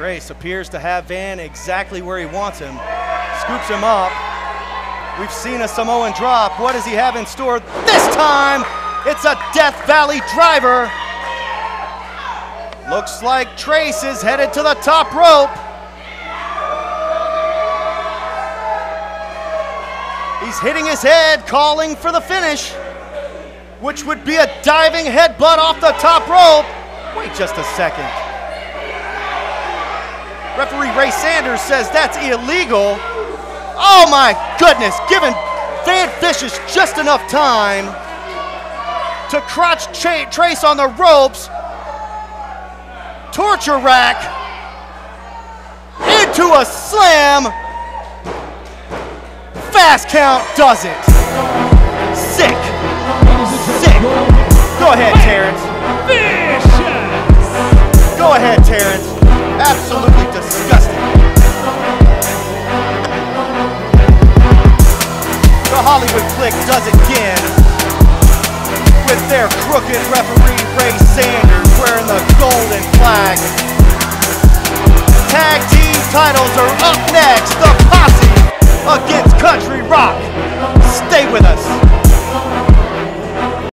Trace appears to have Van exactly where he wants him. Scoops him up. We've seen a Samoan drop. What does he have in store this time? It's a Death Valley driver. Looks like Trace is headed to the top rope. He's hitting his head, calling for the finish, which would be a diving headbutt off the top rope. Wait just a second. Referee Ray Sanders says that's illegal. Oh my goodness, giving Van Vicious just enough time to crotch Trace on the ropes. Torture rack into a slam. Fast count does it. Sick. Sick. Go ahead, Terrence. Go ahead, Terrence. Absolutely Hollywood Clique does again with their crooked referee Ray Sanders wearing the golden flag. Tag team titles are up next. The Posse against